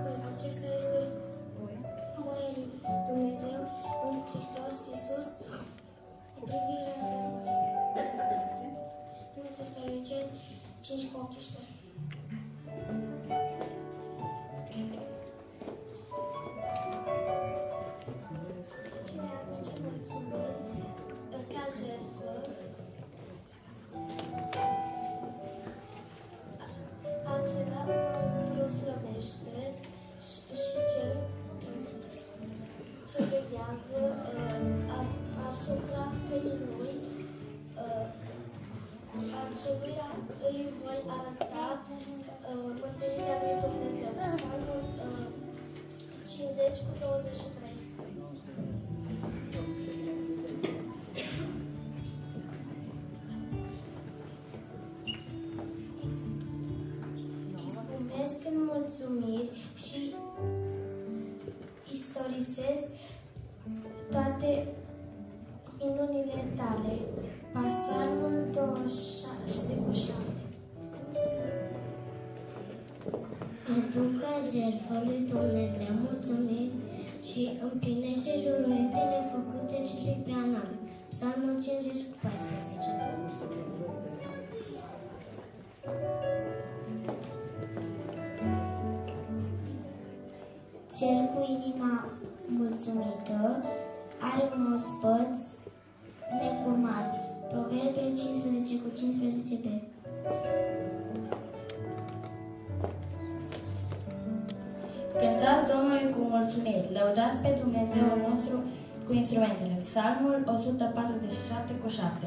că acesta este voia lui Dumnezeu în Hristos Iisus cu privire la Tesaloniceni 5 cu 18. Asupra căii lui, uh, aceluia îi voi arăta uh, mântuirea lui Dumnezeu. Psalmul uh, 50 cu 23. Izbunesc în mulțumiri și istorisesc toate minunile tale. Psalmul 26 cu 7. Aducă jertfă lui Dumnezeu mulțumiri și împlinește juruințele făcute celui prea înalt. Psalmul 50 cu 14. Cel cu inima mulțumită are un ospăț necurmat. Proverbe 15 cu 15b. Cântați Domnului cu mulțumiri, lăudați pe Dumnezeul nostru cu instrumentele. Psalmul 147 cu 7.